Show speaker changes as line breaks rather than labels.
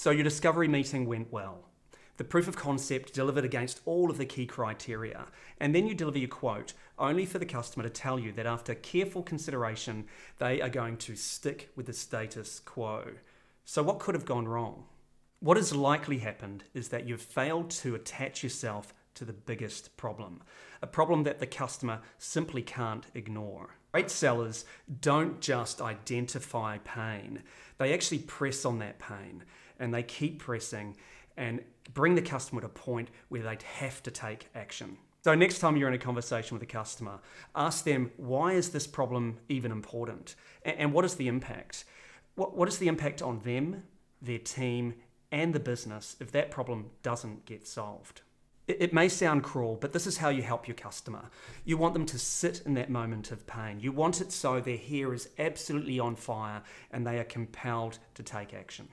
So your discovery meeting went well. The proof of concept delivered against all of the key criteria, and then you deliver your quote only for the customer to tell you that after careful consideration, they are going to stick with the status quo. So, what could have gone wrong? What has likely happened is that you've failed to attach yourself to the biggest problem, a problem that the customer simply can't ignore. Great sellers don't just identify pain, they actually press on that pain and they keep pressing and bring the customer to a point where they'd have to take action. So next time you're in a conversation with a customer, ask them, why is this problem even important? And what is the impact? What is the impact on them, their team, and the business if that problem doesn't get solved? It may sound cruel, but this is how you help your customer. You want them to sit in that moment of pain. You want it so their hair is absolutely on fire and they are compelled to take action.